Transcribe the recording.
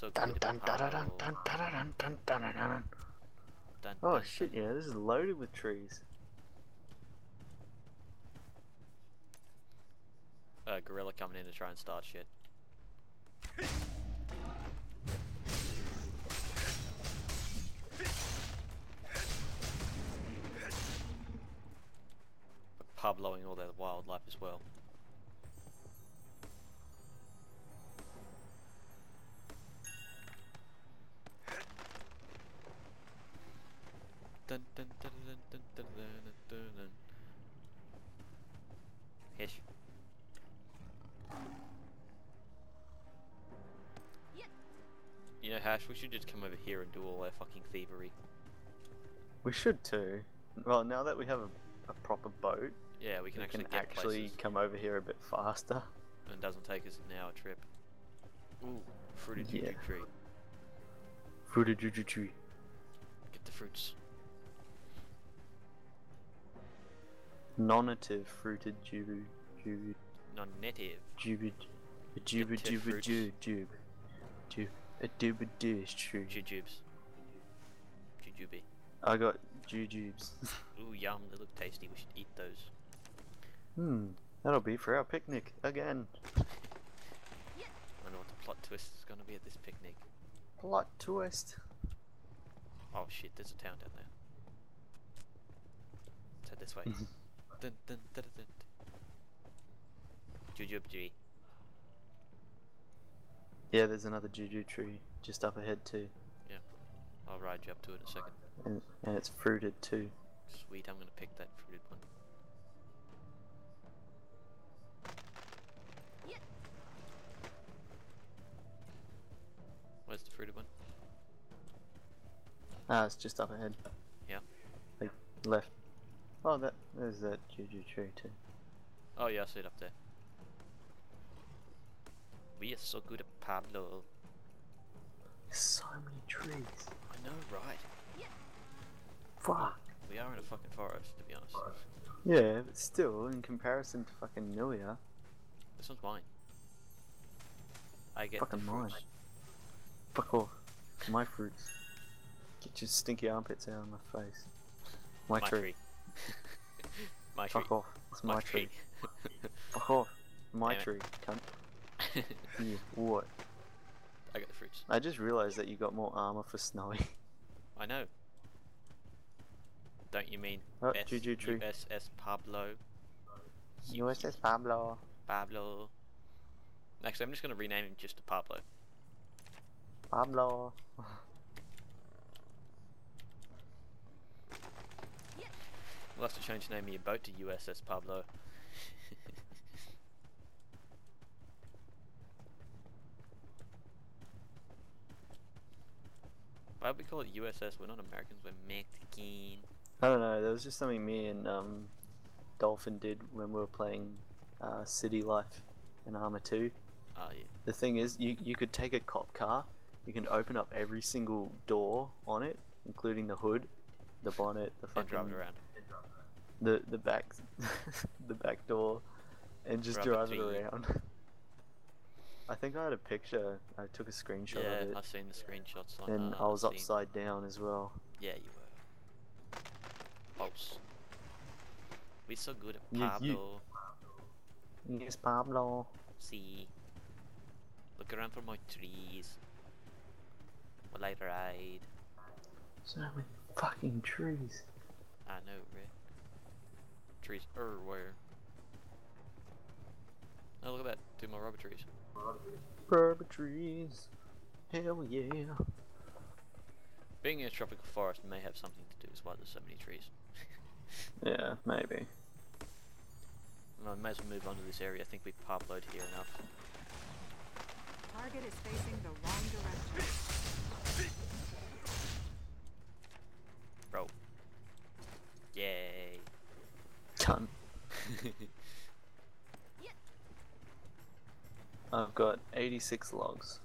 so Dun good dun dun dun dun dun dun dun dun dun dun. Dun, Oh shit! Yeah, this is loaded with trees. Uh, gorilla coming in to try and start shit. But Pabloing all their wildlife as well. You know, Hash, we should just come over here and do all our fucking thievery. We should too. Well, now that we have a, a proper boat, Yeah, we can we actually can actually places. come over here a bit faster. And doesn't take us an hour trip. Ooh, fruited juju Yeah. tree. Fruited juju tree. Get the fruits. Non-native fruited jubu jubu Non-native. jubu jubu jubu fruits. jubu jubu jubu a dubu do is true. Jujubes. Jujube. I got jujubes. Ooh, yum, they look tasty. We should eat those. hmm, that'll be for our picnic again. I know what the plot twist is gonna be at this picnic. Plot twist. Oh shit, there's a town down there. Head this way. dun, dun, dun, dun, dun. Jujubee. Yeah, there's another juju tree just up ahead too, Yeah. I'll ride you up to it in a second. and and it's fruited too. Sweet, I'm gonna pick that fruited one. Where's the fruited one? Ah, it's just up ahead. Yeah. Like left. Oh, that there's that juju tree too. Oh yeah, I see it up there. We are so good at Pablo. There's So many trees. I know, right? Fuck. We are in a fucking forest, to be honest. Yeah, but still, in comparison to fucking Nuia, This one's mine. I get Fucking the mine. fuck off. My fruits. Get your stinky armpits out of my face. My, My tree. tree. my tree. Fuck off. It's my, tree. Fuck off. My Damn tree. Cunt. You, what? I got the fruits. I just realized that you got more armor for Snowy. I know. Don't you mean Oh, S- Juju tree. USS Pablo? USS Pablo. Pablo. Actually, I'm just gonna rename him just to Pablo. Pablo. We'll have to change the name of your boat to USS Pablo. Why would we call it USS? We're not Americans, we're Mexican. I don't know. There was just something me and um, Dolphin did when we were playing uh, City Life in Arma 2. Oh yeah. The thing is, you you could take a cop car, you can open up every single door on it, including the hood, the bonnet, the And fucking drive it around. The the back the back door, and just Rub it drive it around. I think I had a picture. I took a screenshot of Yeah, it, I've seen the screenshots on and uh, I was upside down as well. Yeah, you were. False. We're so good at You- you- Pablo. Yes, Pablo. See. Look around for my trees. While I ride. So many fucking trees. I know, Rick. Trees everywhere. Oh, look at that. Two more rubber trees. Rubber trees. Hell yeah. Being in a tropical forest may have something to do with why there's so many trees. Yeah, maybe. I may as well move on to this area. I think we've Pabloed here enough. Target is facing the I've got 86 logs.